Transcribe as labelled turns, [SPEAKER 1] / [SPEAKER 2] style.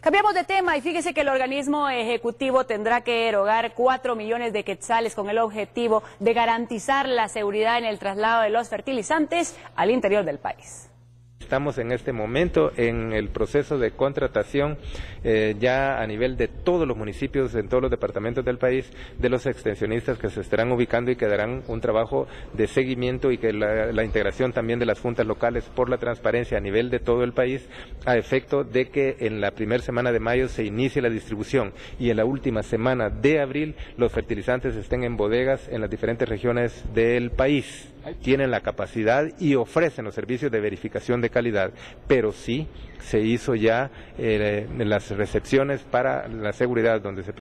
[SPEAKER 1] Cambiamos de tema y fíjese que el organismo ejecutivo tendrá que erogar 4 millones de quetzales con el objetivo de garantizar la seguridad en el traslado de los fertilizantes al interior del país.
[SPEAKER 2] Estamos en este momento en el proceso de contratación eh, ya a nivel de todos los municipios, en todos los departamentos del país, de los extensionistas que se estarán ubicando y que darán un trabajo de seguimiento y que la, la integración también de las juntas locales por la transparencia a nivel de todo el país, a efecto de que en la primera semana de mayo se inicie la distribución y en la última semana de abril los fertilizantes estén en bodegas en las diferentes regiones del país tienen la capacidad y ofrecen los servicios de verificación de calidad, pero sí se hizo ya eh, las recepciones para la seguridad donde se